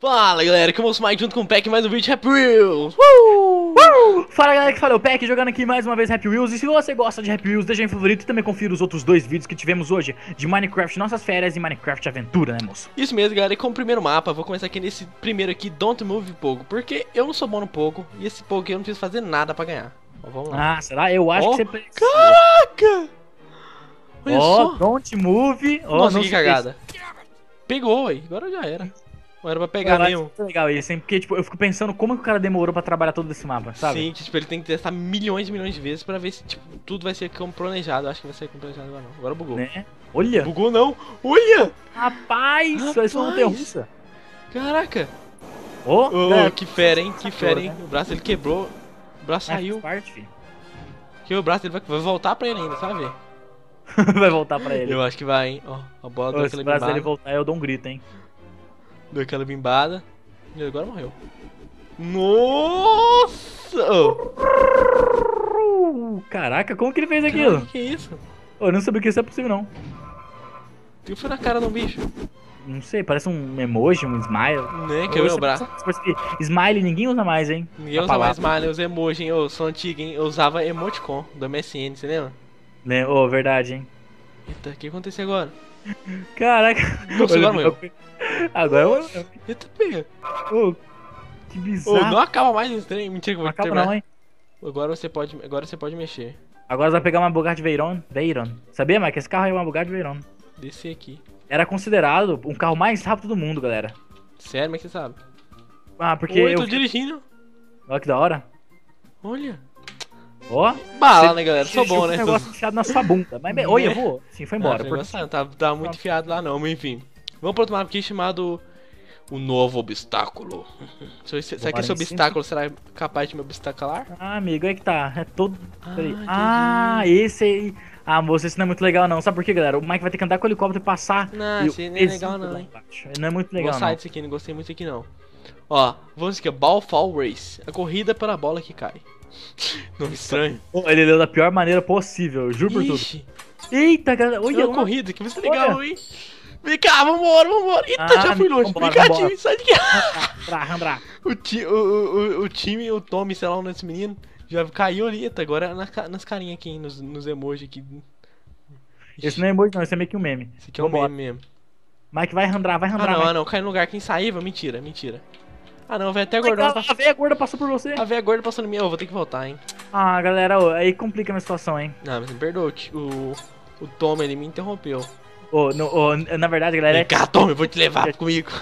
Fala galera, que eu vou mais junto com o Peck mais um vídeo de Happy Wheels! Uh! Uh! Fala galera que fala, o Peck jogando aqui mais uma vez Happy Wheels E se você gosta de Happy Wheels, deixa em favorito e também confira os outros dois vídeos que tivemos hoje De Minecraft Nossas Férias e Minecraft Aventura, né moço? Isso mesmo galera, e como primeiro mapa, vou começar aqui nesse primeiro aqui, Don't Move Pogo Porque eu não sou bom no Pogo, e esse Pogo aqui eu não preciso fazer nada pra ganhar Ó, Vamos lá Ah, será? Eu acho Ó, que você precisa Caraca! Olha Ó, só! don't move Ó, Nossa, que cagada Pegou, aí, agora já era Ou era pra pegar Caralho, mesmo muito legal isso, hein? Porque, tipo, eu fico pensando como que o cara demorou pra trabalhar todo esse mapa, sabe? Sim, tipo, ele tem que testar milhões e milhões de vezes pra ver se, tipo, tudo vai ser como planejado. Acho que vai ser como planejado agora não. Agora bugou. Né? Olha! Bugou não! Olha! Rapaz, Rapaz. isso é uma russa. Caraca! Ô, galera, que fera, hein? Que fera, hein? né? O braço ele quebrou. O braço faz saiu. parte. Que o braço ele vai, vai voltar pra ele ainda, sabe? Vai voltar pra ele. Eu acho que vai, hein? Ó, a bola deu Ô, aquela Se o Brasil bimbada. voltar, eu dou um grito, hein? Deu aquela bimbada. E agora morreu. Nossa! Caraca, como que ele fez aquilo? Caralho, que isso? Ô, Eu não sabia que isso é possível, não. O que foi na cara um bicho? Não sei, parece um emoji, um smile. Né? Quer ver o braço? Que Smile ninguém usa mais, hein? Ninguém usa mais palavra. malha, os emojis, hein? Eu sou antigo, hein? Eu usava emoticon do MSN, você lembra? Ô, verdade, hein? Eita, o que aconteceu agora? Caraca. Nossa, agora morreu. Agora eu... Eita, pega. Que bizarro. não acaba mais esse trem. Mentira que eu vou acaba terminar. não, hein? Agora você pode, agora você pode mexer. Agora você vai pegar uma Bugatti Veyron. Veyron. Sabia, Mike? Esse carro é uma Bugatti Veyron. Descer aqui. Era considerado um carro mais rápido do mundo, galera. Sério, mas você sabe? Ah, porque Oi, eu... tô dirigindo. Olha que da hora. Olha. Ó. Bala, né, galera? Sou bom, né? Um negócio enfiado na sua bunda. Mas, oi, eu vou. Sim, foi embora. Ah, Por- Não tava, tava muito enfiado lá não, mas enfim. Vamos pro outro mapa aqui chamado O Novo Obstáculo. Se- se- Será que esse obstáculo será capaz de me obstacular? Ah, amigo, aí que tá. É todo. Ah. Ah, esse aí. Ah, moço, esse não é muito legal, não. Sabe por quê, galera? O Mike vai ter que andar com o helicóptero e passar. Não, e o esse não é legal não, hein? Não é muito legal, Vou sair disso aqui, não gostei muito aqui não. Ó, vamos aqui, ó, Ball Fall Race. A corrida pela bola que cai. Nome estranho. Ele leu da pior maneira possível, juro por tudo. Ixi, Eita, galera. olha a uma... corrida, que Olha. legal, hein? Vem cá, vambora, vambora. Eita, Ah, já fui longe. vambora, Vem cá, vambora. time, sai de cá. O, ti, o, o, o, time, o Tommy, sei lá, desse menino, já caiu ali. Eita, agora é na ca- nas carinhas aqui, hein, nos, nos emojis aqui. Esse não é emoji, não. Esse é meio que um meme. Esse aqui é Vambora. meme mesmo. Mike vai andar, vai Ah não, Mike. ah não, caiu no lugar que insaível, mentira, mentira. Ah não, vai até Ai, gordão. galera, A veia gorda passou por você. A véia gorda passando em mim, eu vou ter que voltar, hein. Ah, galera, ô, aí complica a minha situação, hein. Não, mas me perdoa, o, o, Tommy, ele me interrompeu. Ô, no- ô, na verdade, galera, Vem é cá, Tommy, eu vou te levar comigo.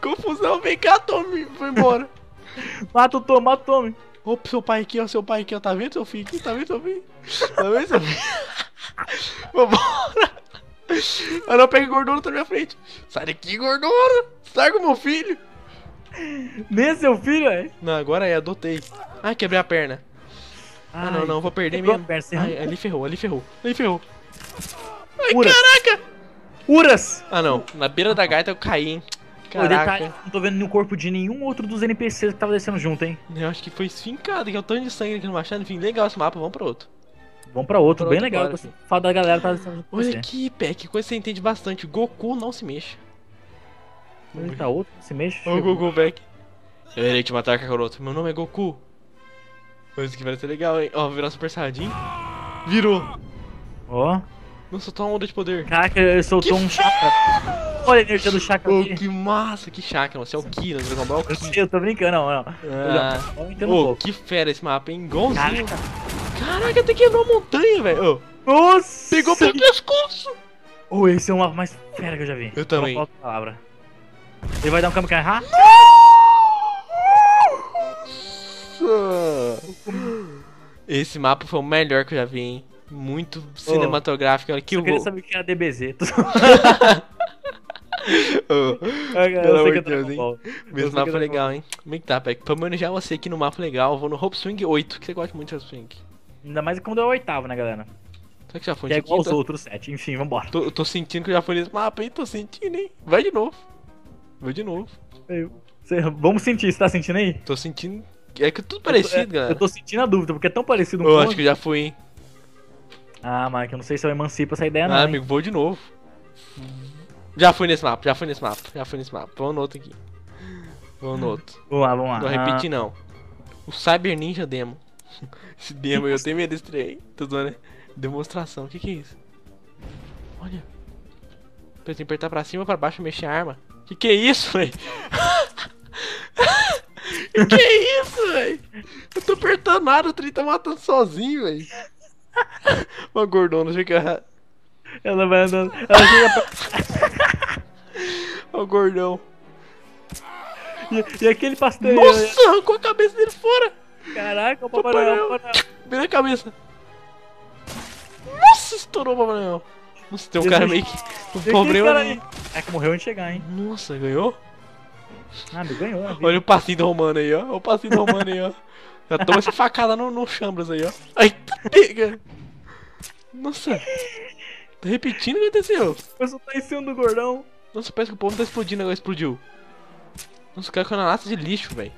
Confusão, vem cá, Tommy, foi embora. mata o Tom, mata o Tommy. Opa, seu pai aqui, ó, seu pai aqui, ó, tá vendo seu filho aqui, tá vendo seu filho? Tá vendo seu filho? Vambora. Ah não, pega gordura tá na minha frente. Sai daqui, gordura. Larga o meu filho. Nem é seu filho, é. Não, agora é, adotei. Ai, quebrei a perna. Ah, não, não, vou perder mesmo. perna, Ai, ali ferrou, ali ferrou, ali ferrou. Ai, Uras. caraca! Uras! Ah, não, na beira da gaita eu caí, hein. Caraca, não tô vendo nenhum corpo de nenhum outro dos NPCs que tava descendo junto, hein? eu acho que foi esfincado, que é o tanto de sangue aqui no machado. Enfim, legal esse mapa, vamos pro outro. Vamos pra outro, Pra bem outro legal. agora, que sim. O fato da galera tá junto com Olha você. aqui, Pé, que coisa que você entende bastante. Goku não se mexe. Onde tá outro? Se mexe? Ô, Goku, Beck. Eu irei te matar, Kakaroto. Meu nome é Goku. Mas isso aqui vai ser legal, hein? Ó, virar Super Saiyajin. Virou. Ó. Nossa, tô uma onda de poder. Caraca, ele soltou um chakra. Olha a energia do chakra Ô, aqui. que massa, que chakra. Você é o Ki, no Dragon Ball. Eu sei, eu tô brincando, não, não. Ah. Eu entendo um Ô, pouco. que fera esse mapa, hein? Igualzinho. Caraca. Caraca, até quebrou a montanha, velho. Nossa! Pegou pelo pescoço. Ô, esse é o mapa mais fera que eu já vi. Eu também. Não palavra. Ele vai dar um Kamehameha? Esse mapa foi o melhor que eu já vi, hein? Muito cinematográfico. Olha que Eu queria saber o que era DBZ. Eu Pelo sei amor que de Deus, hein? Sei mapa legal, hein? Como é que tá, Peck? Pra manejar você aqui no mapa legal, eu vou no Hope Swing 8, que você gosta muito de Hope Swing. Ainda mais quando é o oitavo, né, galera? Será que já foi Que é igual aos outros sete. Enfim, vambora. Tô, eu tô sentindo que eu já fui nesse mapa, hein? Tô sentindo, hein? Vai de novo. Vai de novo. Cê- Vamos sentir, você tá sentindo aí? Tô sentindo. É que é tudo parecido, eu tô, é, galera. Eu tô sentindo a dúvida, porque é tão parecido um Eu com o acho que já fui, hein? Ah, Mike, eu não sei se eu emancipo essa ideia, não. Ah, hein? amigo, vou de novo. Já fui nesse mapa, já fui nesse mapa, já fui nesse mapa. Vamos no outro aqui. Vamos no outro. Vamos lá, vamos lá. Não repetir não. O Cyber Ninja Demo. Esse demo eu tenho medo desse trem. Tô zoando. né? Demonstração. O que que é isso? Olha. Eu tenho que apertar pra cima ou pra baixo mexer a arma. Que que é isso, velho? que que é isso, velho? Eu tô apertando nada, o trem tá matando sozinho, velho. Uma gordona, chega. Ela vai andando. Ela chega. Ó o gordão. e, e aquele pastel. Nossa, arrancou a cabeça dele fora. Caraca, o Papai Papai Noel. Vira a cabeça. Nossa, estourou o Papai Noel. Nossa, tem um cara meio que. Problema cara ali. aí. É que morreu antes de chegar, hein? Nossa, ganhou? Ah, meu, ganhou. né? Olha o passinho do Romano aí, ó. Olha o passinho do Romano aí, ó. Já toma essa facada no, no chambras aí, ó. Ai, tá pega. Nossa. Tá repetindo o que aconteceu. Eu só tá em cima do gordão. Nossa, parece que o povo tá explodindo agora, explodiu. Nossa, o cara caiu na lata de lixo, velho.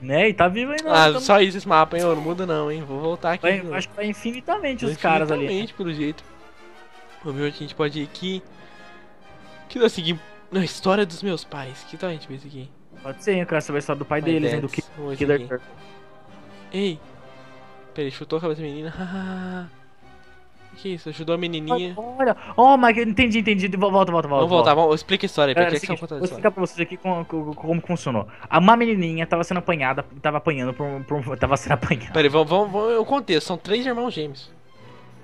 Né? E tá vivo ainda. Ah, Tamo- só isso esse mapa, hein? ô, Não muda não, hein? Vou voltar aqui. vai, acho que vai infinitamente os caras ali. Infinitamente, pelo jeito. Vamos ver onde a gente pode ir aqui. Que nós seguimos na história dos meus pais. Que tal a gente ver isso aqui? Pode ser, eu quero saber a história do pai My deles, hein? Do Killer. Turtle. Ei! Peraí, chutou a cabeça da menina. que isso? Ajudou a menininha. Olha, ó, mas entendi, entendi. Volta, volta, volta. Vamos voltar, vamos, explica a história aí, Galera, é que seguinte, vou explicar pra vocês aqui como, como, funcionou. A uma menininha tava sendo apanhada, tava apanhando por. Por tava sendo apanhada. Peraí, vamos, vamos, vamos, eu contexto, são três irmãos gêmeos.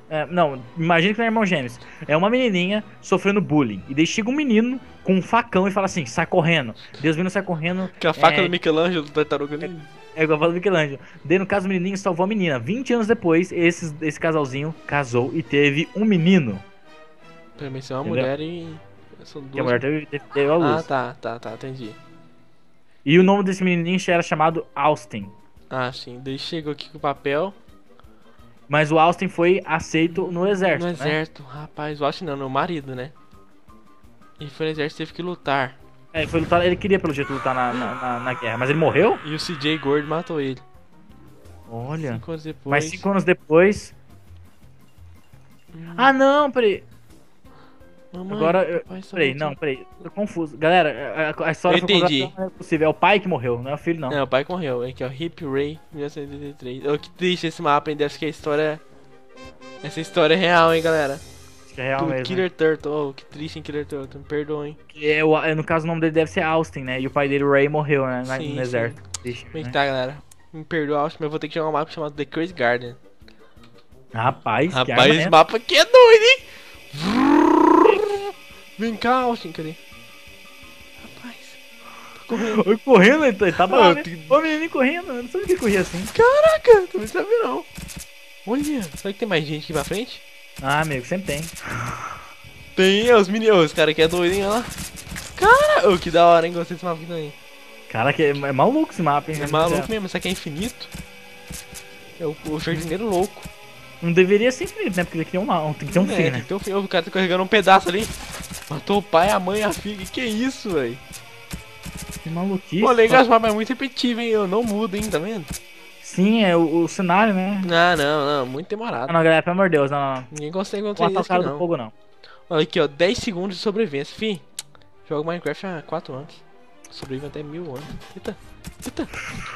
É, não, imagina que não é irmão gêmeos. É uma menininha sofrendo bullying. E daí chega um menino com um facão e fala assim: sai correndo. Deus menino sai correndo. Que a faca É. do Michelangelo, do tartaruga ali. É igual fala do Michelangelo. Daí, no caso, o menininho salvou a menina. 20 anos depois, esses, esse casalzinho casou e teve um menino. Isso é uma Entendeu? mulher e. São duas. Que a mulher teve, teve, teve a Ah, luz. tá, tá, tá, entendi. E o nome desse menininho era chamado Austin. Ah, sim. Daí chegou aqui com o papel. Mas o Austin foi aceito no exército. no né? exército, rapaz, o Austin não, meu marido, né? Ele foi no exército teve que lutar. É, ele, foi lutar, ele queria, pelo jeito, lutar na, na, na- guerra. Mas ele morreu? E o CJ Gord matou ele. Olha. Cinco anos depois. Mas cinco anos depois. Hum. Ah, não, peraí. Mamãe, Agora, eu- Peraí, não, peraí. Tô confuso. Galera, a, a história Eu entendi. foi não é possível. É o pai que morreu, não é o filho, não. Não, o pai morreu. Aqui, ó. Hip Ray, 1983. Oh, que triste esse mapa, hein? Deve que a história. Essa história é real, hein, galera? É real Do mesmo. Killer Turtle. Oh, que triste, hein, Killer Turtle. Me perdoa, hein? É, o- é, no caso, o nome dele deve ser Austin, né? E o pai dele, Ray, morreu, né? na- Sim, no. Triste, Como é que né? tá, galera? Me perdoa, Austin, mas eu vou ter que jogar um mapa chamado The Crazy Garden. Rapaz, Rapaz, esse é mapa aqui é doido, hein? Vem cá, Austin, cadê? Rapaz, tá correndo. Oi, correndo, ele tá, ele tá Ah, hein? tem- Ô, menininho correndo, eu não sabia que corria assim. Caraca, tu não sabe não. Olha, será que tem mais gente aqui pra frente? Ah, amigo, sempre tem. Tem, é, os meninos, os caras aqui é olha lá. Cara, oh, que da hora, hein, gostei desse mapa aqui também. Cara, que é, é maluco esse mapa, hein? É maluco mesmo, isso aqui é infinito. É o, o jardineiro louco. Não deveria ser infinito, né? Porque tem, uma, tem que ter um é, fim, tem né? que ter um fim. O cara tá carregando um pedaço ali. Matou o pai, a mãe, a filha. Que que é isso, velho? Que maluquice. Pô, legal, esse mapa é muito repetitivo, hein? Eu não mudo, hein, tá vendo? Sim, é o, o cenário, né? Não, não, não, muito Não, demorado. não, galera, pelo amor de Deus, não, não. não. Ninguém consegue o isso cara do não. fogo, não. Olha aqui, ó, 10 segundos de sobrevivência. Fim, jogo Minecraft há 4 anos. Sobrevive até mil anos. Eita, eita.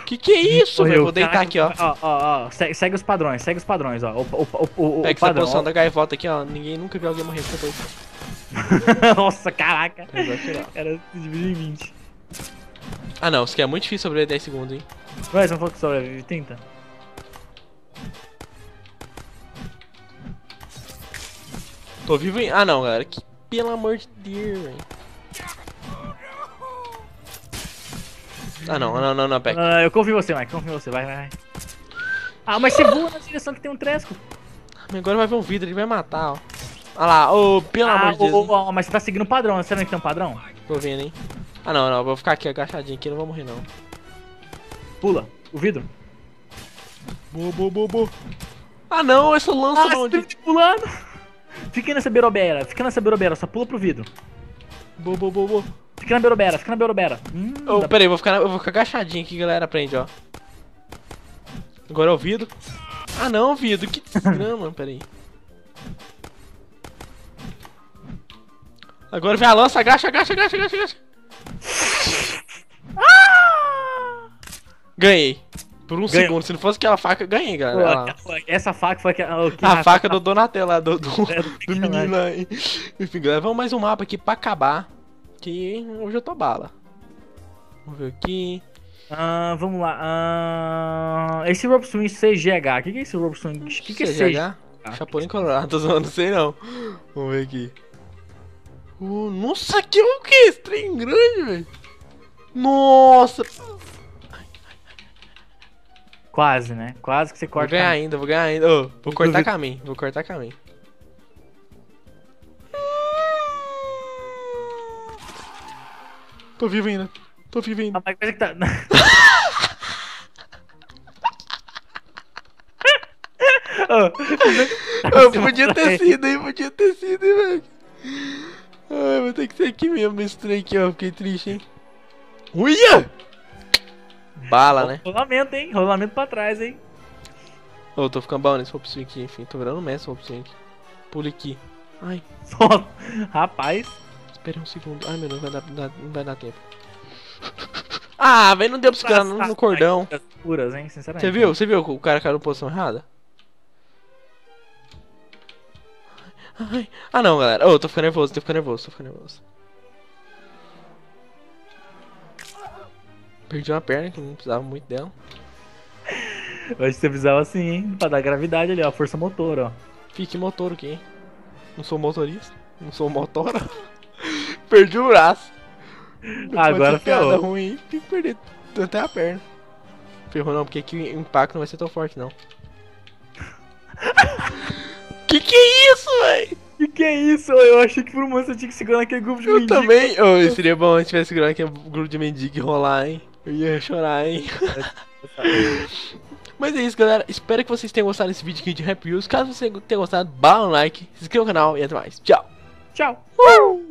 Que que é isso, velho? Vou deitar aqui, ó. Ó, ó, ó. Segue, segue os padrões, segue os padrões, ó. O, o, o, o, o Pega essa posição da gaivota aqui, ó. Ninguém nunca viu alguém morrer depois. Nossa, caraca. Exagerado. Era dividido em 20. Ah, não, isso aqui é muito difícil sobreviver 10 segundos, hein? Vai, você não falou que sobrevive 30? Tô vivo, hein? Ah, não, galera. Que pelo amor de Deus, velho. Ah, não, não, não, não, Peck. Ah, eu confio em você, Mike, confio em você, vai, vai, vai. Ah, mas você voa na direção que tem um tresco. Agora vai ver um vidro, ele vai matar, ó. Olha lá, ô, pelo ah, amor de Deus. ô, ó, mas você tá seguindo o padrão, né? Você não que tem um padrão? Tô vendo, hein? Ah, não, não, vou ficar aqui agachadinho aqui, não vou morrer, não. Pula, o vidro. Boa, boa, boa, boa. Ah, não, essa lança Ah, de você onde? tá pulando. Fica nessa berobeira, fica nessa berobeira, só pula pro vidro. Boa, boa, boa, boa. Fica na berobeira, fica na berobeira. Hum, dá- peraí, eu vou ficar, na- eu vou ficar agachadinho aqui, galera, aprende, ó. Agora é o vidro. Ah, não, vidro, que desgrama, peraí. Agora vem a lança, agacha, agacha, agacha, agacha, agacha. Ganhei. Por um Ganhou. segundo. Se não fosse aquela faca, ganhei, Pô, galera. Lá. aquela- Essa faca foi aquela. que A faca do Donatello lá, do, do, É, do menino hein. Enfim, galera, vamos mais um mapa aqui pra acabar. Que hoje eu tô bala. Vamos ver aqui. Ah, vamos lá. Ah, esse Rope Swing CGH. O que, que é esse Rope Swing? O que, que é CGH? CGH? Chapolin Colorado, tô zoando, não sei não. Vamos ver aqui. Oh, nossa, que o que? Esse trem grande, velho. Nossa. Quase, né? Quase que você Vou corta. ganhar ainda, vou ganhar ainda. Ô, vou cortar duvido. caminho, vou cortar caminho. Tô vivo ainda. Tô vivo ainda. Ah, mas coisa que tá. Eu podia ter sido, hein? Podia ter sido, hein, velho. Ai, vou ter que ser aqui mesmo trem aqui, ó. Fiquei triste, hein. Uia! Bala, né? Rolamento, hein? Rolamento pra trás, hein? Ô, tô ficando bom nesse Hop Swing aqui, enfim. Tô virando mestre Hop Swing. Pule aqui. Ai, Rapaz. espere um segundo. Ai, meu Deus, vai dar, dar- não vai dar tempo. Ah, velho, não deu pra escalar no, no cordão. As Puras, hein? Sinceramente. Você viu? Você viu que o cara caiu na posição errada? Ai. Ah não, galera. Ô, tô ficando nervoso, tô ficando nervoso, tô ficando nervoso. Perdi uma perna que não precisava muito dela. Eu acho que você precisava assim, hein? Pra dar gravidade ali, ó. Força motor, ó. Fique motor aqui, hein? Não sou motorista, não sou motora. Perdi o braço. Não Agora ser piada ferrou. ruim, tem que perder até a perna. Ferrou não, porque aqui o impacto não vai ser tão forte não. que que é isso, véi? Que que é isso? Eu achei que por um momento você tinha que segurar naquele grupo de Eu mendigo. também. Oh, seria bom se tivesse segurado aqui o grupo de mendigo e rolar, hein? Eu ia chorar, hein? Mas é isso, galera. Espero que vocês tenham gostado desse vídeo aqui de Rap News. Caso você tenha gostado, bala no like, se inscreva no canal e até mais. Tchau! Tchau.